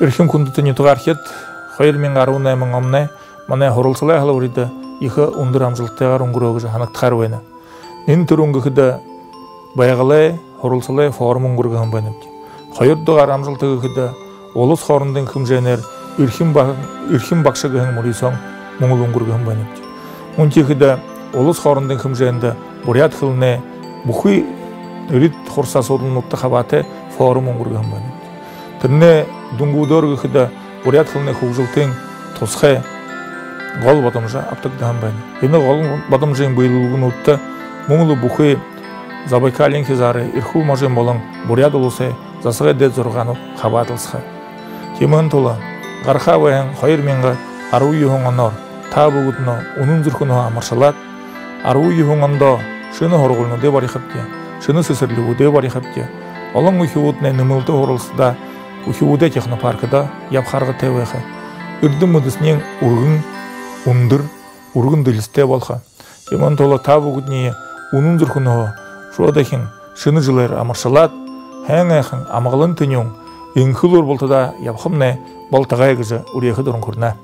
Ирхим кундыты не тугархет, хайр мен гаруна мен амне, мане хорулсалай халаврида, иха ундыр амжилтыгар унгурогы ханак тхарвена. Нин турунга хыда баягалай хорулсалай форум унгурга хамбанып. Хайр дугар амжилтыгы хыда олус хорындын хымженер ирхим ба ирхим бакшага хым мурисон муңул унгурга хамбанып. Мунти хыда олус хорындын хымженде бурят хылне бухуй рит форум унгурга хамбанып. Тынне дунгудор хыда бурят хылне хужылтын тосхе гол батамжа аптык дамбан. Эне гол батамжын быйлыгын утта муңлы бухы Забайкалин хизары ирху можем болон бурят улусе засыга де зоргану хабатылсха. Тимон тола гарха вен хайр менга ару та бугутно унун зурхуно амаршалат ару юхонгондо шыны хоргулну де бари хапте шыны сесерлигу де бари хапте олон ухиутне нымылты хорылсыда ухиуде технопаркыда япхарга тевеха үрдүм мыдыснен ургын ундыр ургын дылисте болха. Тимон тола та бугутне унун зурхуно шодахин шыны жылыр амаршалат хэн эхэн амгалын тынюң инхылур болтада япхымне болтагай гыжы урехы дурун курна